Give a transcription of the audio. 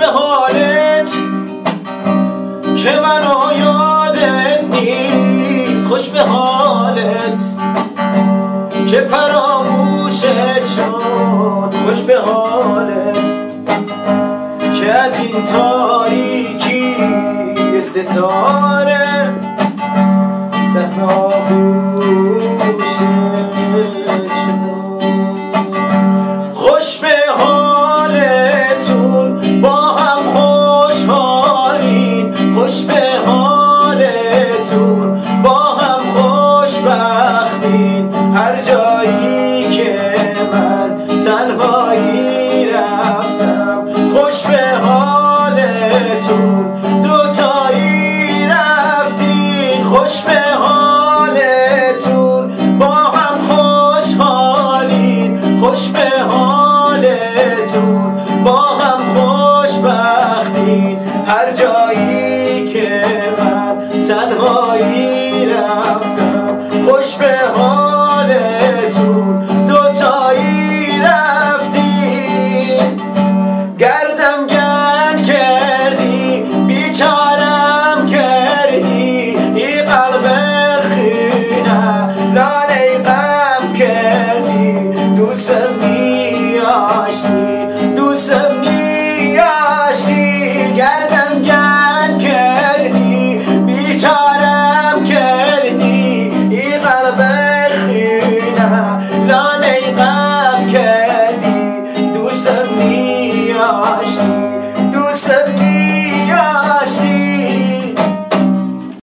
به حالت که منو یادت نیست. خوش به حالت که فراموشت شد. خوش به حالت که از این تاریکی ستاره سهن خوش به حالتون با هم خوشبختین هر جایی که من تنهایی رفتم خوش به حالتون دوتایی رفتین. خوش به حالتون با هم خوشحالین. خوش به حالتون با هم خوشبختین هر که من تنهایی رفتم. خوش به me.